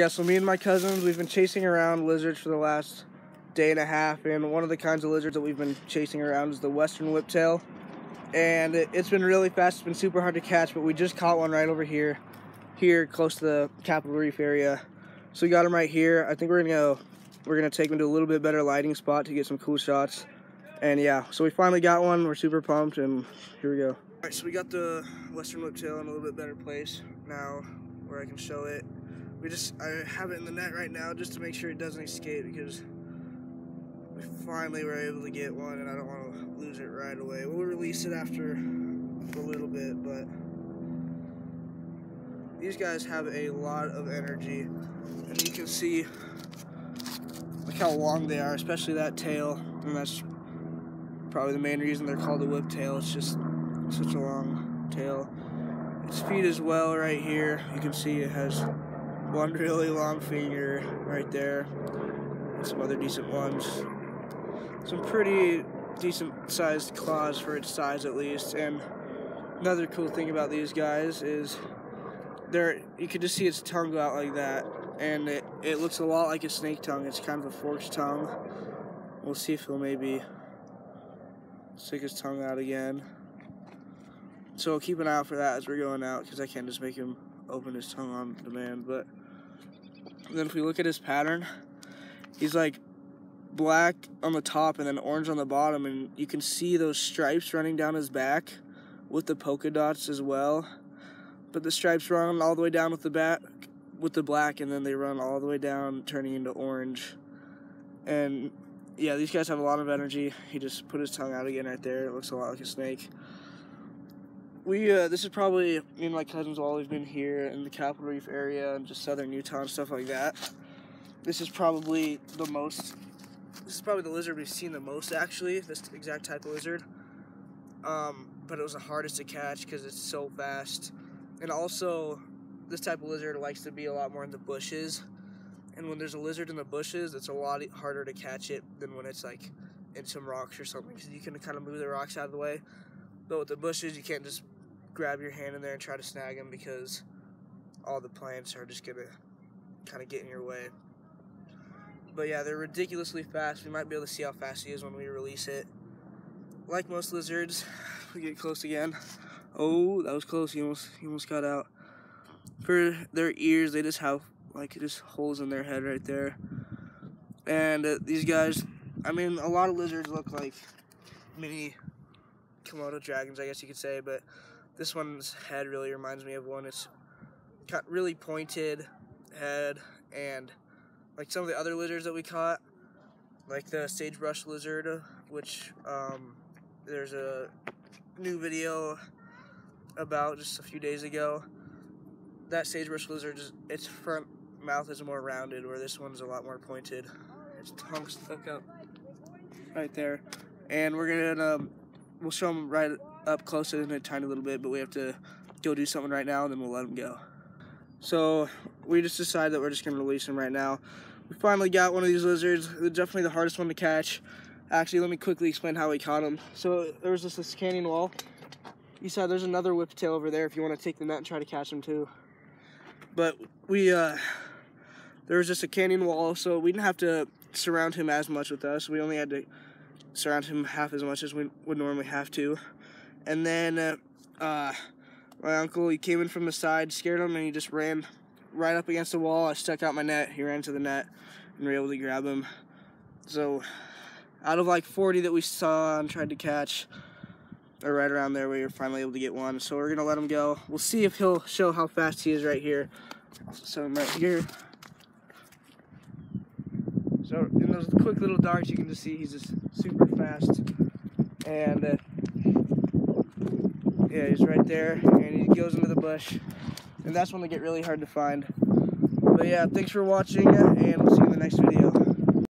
Yeah, so me and my cousins, we've been chasing around lizards for the last day and a half, and one of the kinds of lizards that we've been chasing around is the western whiptail. And it, has been really fast, it's been super hard to catch, but we just caught one right over here, here close to the Capitol Reef area. So we got him right here. I think we're gonna go, we're gonna take him to a little bit better lighting spot to get some cool shots. And yeah, so we finally got one, we're super pumped, and here we go. All right, so we got the western whiptail in a little bit better place now, where I can show it. We just, I have it in the net right now just to make sure it doesn't escape because we finally were able to get one and I don't want to lose it right away. We'll release it after a little bit, but these guys have a lot of energy and you can see look how long they are, especially that tail, and that's probably the main reason they're called a whiptail. It's just such a long tail. Its feet as well right here, you can see it has one really long finger right there, some other decent ones. Some pretty decent sized claws for its size at least, and another cool thing about these guys is there you can just see its tongue go out like that, and it, it looks a lot like a snake tongue. It's kind of a forked tongue. We'll see if he'll maybe stick his tongue out again. So keep an eye out for that as we're going out, because I can't just make him open his tongue on demand, but then if we look at his pattern, he's like black on the top and then orange on the bottom, and you can see those stripes running down his back with the polka dots as well. But the stripes run all the way down with the back with the black, and then they run all the way down, turning into orange. And yeah, these guys have a lot of energy. He just put his tongue out again right there. It looks a lot like a snake we uh, this is probably me and my cousins always been here in the Capitol Reef area and just southern Utah and stuff like that. This is probably the most. This is probably the lizard we've seen the most actually. This exact type of lizard. Um, but it was the hardest to catch because it's so fast, and also this type of lizard likes to be a lot more in the bushes. And when there's a lizard in the bushes, it's a lot harder to catch it than when it's like in some rocks or something because you can kind of move the rocks out of the way. But with the bushes, you can't just grab your hand in there and try to snag them because all the plants are just gonna kind of get in your way. But yeah, they're ridiculously fast. We might be able to see how fast he is when we release it. Like most lizards, we get close again. Oh, that was close. He almost, he almost got out. For their ears, they just have like just holes in their head right there. And uh, these guys, I mean, a lot of lizards look like mini Komodo dragons, I guess you could say, but this one's head really reminds me of one. It's got really pointed head and like some of the other lizards that we caught, like the sagebrush lizard, which um, there's a new video about just a few days ago. That sagebrush lizard, its front mouth is more rounded, where this one's a lot more pointed. Its tongue stuck up right there, and we're gonna um, we'll show them right up close in a tiny little bit, but we have to go do something right now, and then we'll let him go. So we just decided that we're just gonna release him right now. We finally got one of these lizards. Definitely the hardest one to catch. Actually, let me quickly explain how we caught him. So there was just this canyon wall. You saw there's another whiptail over there if you want to take the net and try to catch him too. But we, uh, there was just a canyon wall, so we didn't have to surround him as much with us. We only had to surround him half as much as we would normally have to. And then uh, uh, my uncle, he came in from the side, scared him, and he just ran right up against the wall. I stuck out my net. He ran to the net, and we were able to grab him. So out of like 40 that we saw and tried to catch, or right around there, we were finally able to get one. So we're gonna let him go. We'll see if he'll show how fast he is right here. So I'm right here. So in those quick little darts, you can just see he's just super fast. And uh, yeah, he's right there, and he goes into the bush. And that's when they get really hard to find. But yeah, thanks for watching, and we'll see you in the next video.